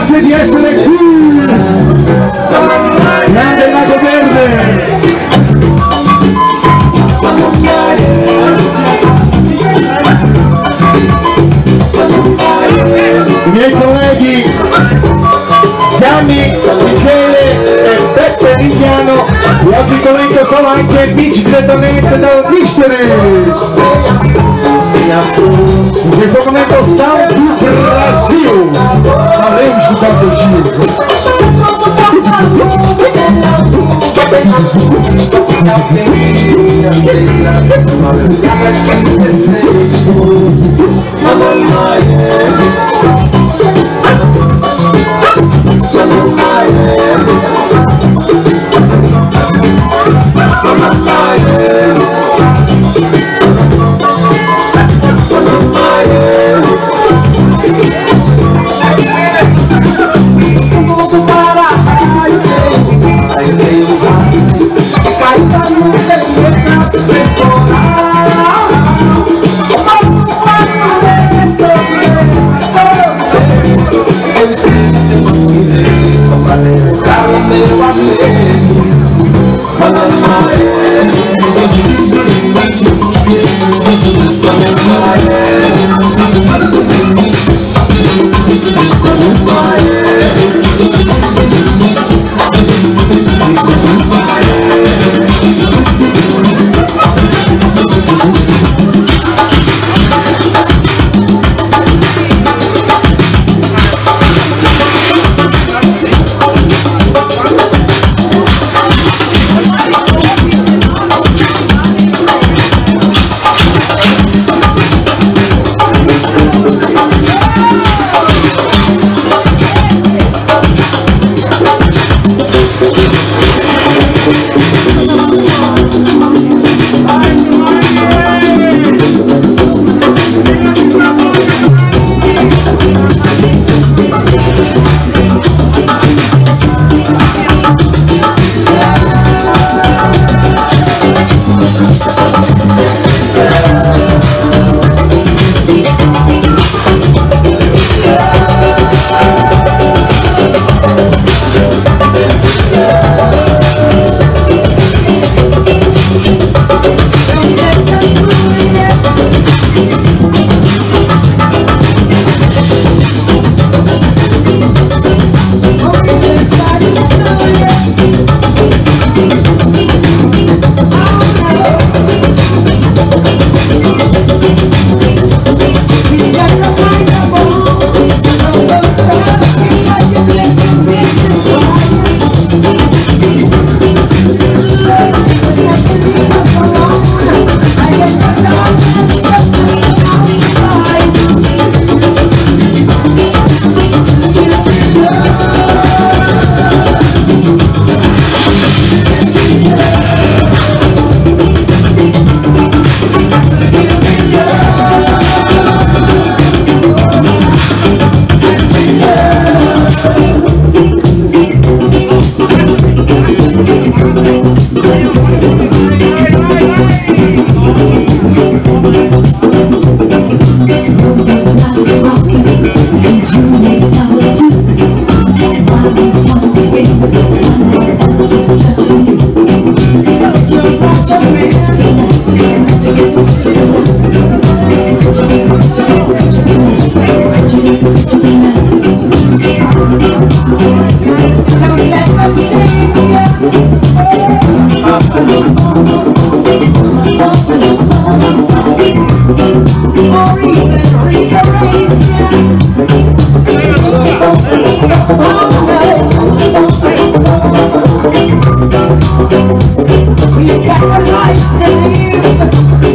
grazie di essere qui. Grande lago verde. I miei colleghi Gianni, Michele e Beppe Rigliano logicamente sono anche vice direttamente da Vistere. minha flor. O Jesus comentou do Brasil. Além de Babilônia. Minha flor, minha flor, minha estou bem na minha Estou bem na minha estou bem na minha flor, minha flor, minha We got a life to live.